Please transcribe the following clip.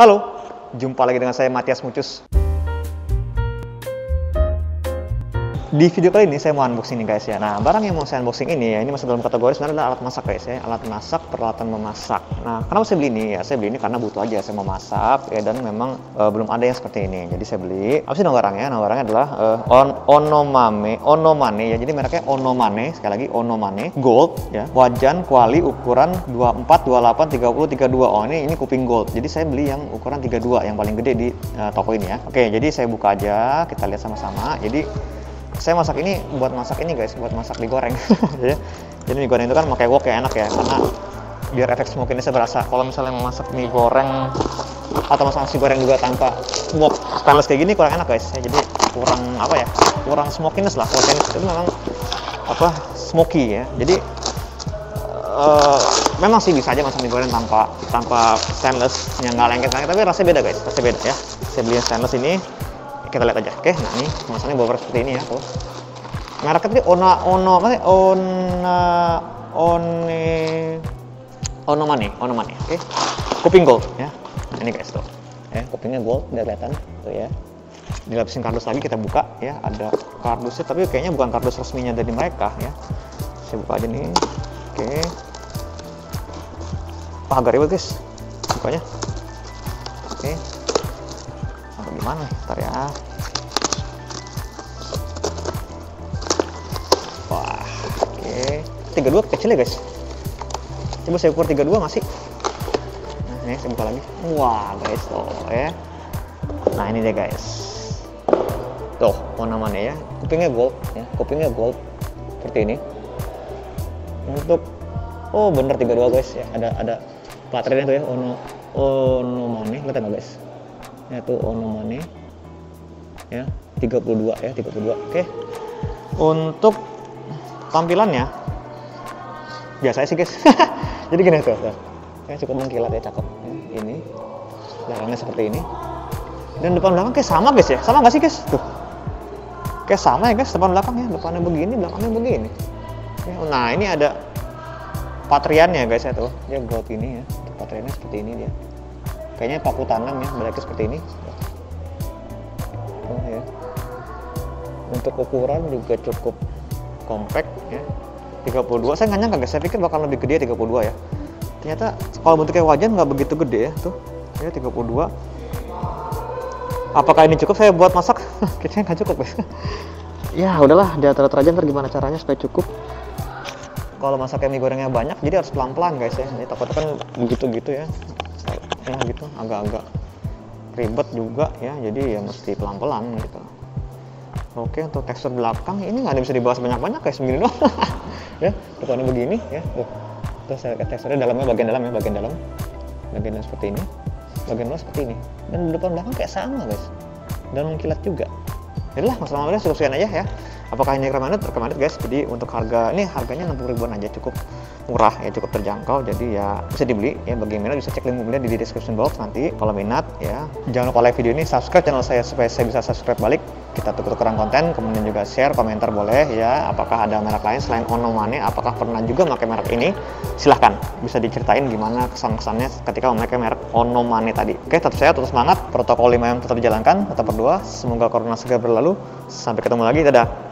Halo, jumpa lagi dengan saya Matias Mucus. Di video kali ini saya mau unboxing nih guys ya. Nah, barang yang mau saya unboxing ini ya, ini masuk dalam kategori sebenarnya adalah alat masak guys ya. Alat masak, peralatan memasak. Nah, kenapa saya beli ini ya? Saya beli ini karena butuh aja saya mau masak ya dan memang e, belum ada yang seperti ini. Jadi saya beli. Apa sih nama barangnya? Nama barangnya adalah e, on, Onomame, Onomane ya. Jadi mereknya Onomane, sekali lagi Onomane Gold ya. Wajan kuali ukuran 24, 28, 30, 32. Oh, ini ini kuping gold. Jadi saya beli yang ukuran 32 yang paling gede di e, toko ini ya. Oke, jadi saya buka aja, kita lihat sama-sama. Jadi saya masak ini buat masak ini guys, buat masak digoreng. ya. Jadi mie goreng itu kan pakai wok ya enak ya, karena biar efek smokinessnya berasa. Kalau misalnya mau masak mie goreng atau masak nasi goreng juga tanpa wok stainless kayak gini kurang enak guys. Ya, jadi kurang apa ya? Kurang smokiness lah. Kalau stainless itu memang apa smoky ya. Jadi uh, memang sih bisa aja masak mie goreng tanpa tanpa stainless yang nggak lengket-lengket tapi rasanya beda guys, rasanya beda ya. Saya beli yang stainless ini kita lihat aja. Oke nah ini kemasannya bawa seperti ini ya tuh mereknya tadi Ona Ono apa sih? Ona One Ono Mane Ono Mane oke. Kuping gold ya. Nah, ini guys tuh. Ya kupingnya gold udah kelihatan tuh ya. Dilapisin kardus lagi kita buka ya. Ada kardusnya tapi kayaknya bukan kardus resminya dari mereka ya. Saya buka aja nih. Oke. Oh, agak ribet guys bukanya nih ntar ya. Wah oke. Okay. 32 kecil ya guys. Coba saya ukur 32 masih nah ini saya buka lagi. Wah guys tuh ya. Nah ini deh guys. Tuh warna mana ya. Kupingnya gold ya. Kupingnya gold. Seperti ini. Untuk oh bener 32 guys ya. Ada ada baterainya tuh ya. Ono ono mana lihat nggak guys yaitu Onomane ya 32 ya 32 oke. Untuk tampilannya biasa sih guys. Jadi gini tuh, tuh. ya cukup mengkilat ya cakep. Ya, ini belakangnya seperti ini. Dan depan belakang kayak sama guys ya. Sama nggak sih guys? Tuh. Kayak sama ya guys depan belakangnya depannya begini belakangnya begini. Ya, nah ini ada patriannya guys ya tuh. Dia gold ini ya. Patriannya seperti ini dia kayaknya paku tanam ya bentuknya seperti ini. Oh ya. Untuk ukuran juga cukup compact ya. 32 saya nggak nyangka guys saya pikir bakal lebih gede 32 ya. Ternyata kalau bentuknya wajan nggak begitu gede ya tuh. Ya 32 apakah ini cukup saya buat masak? Kayaknya nggak cukup guys ya udahlah diatur aja ntar gimana caranya supaya cukup? Kalau masaknya mie gorengnya banyak jadi harus pelan-pelan guys ya. Ini takutnya kan begitu-gitu ya ya gitu. Agak-agak ribet juga ya jadi ya mesti pelan-pelan gitu. Oke untuk tekstur belakang ini nggak bisa dibahas banyak-banyak kayak segini doang. Ya depannya begini ya. Tuh terus saya teksturnya dalamnya bagian dalam ya bagian dalam. Bagian dalam seperti ini bagian luar seperti ini. Dan depan belakang kayak sama guys. Dan mengkilat juga. Inilah masalah masalahnya cukup sekian aja ya apakah ini recommended recommended guys jadi untuk harga ini harganya 60 ribuan aja cukup murah ya cukup terjangkau. Jadi ya bisa dibeli ya bagaimana bisa cek link mobilnya di description box nanti. Kalau minat ya jangan lupa like video ini subscribe channel saya supaya saya bisa subscribe balik. Kita tuker-tukeran konten kemudian juga share komentar boleh ya. Apakah ada merek lain selain Onomane apakah pernah juga pakai merek ini? Silahkan bisa diceritain gimana kesan-kesannya ketika memakai merek Onomane tadi. Oke tetap saya tetap semangat. Protokol 5M tetap dijalankan tetap berdoa semoga corona segera berlalu. Sampai ketemu lagi dadah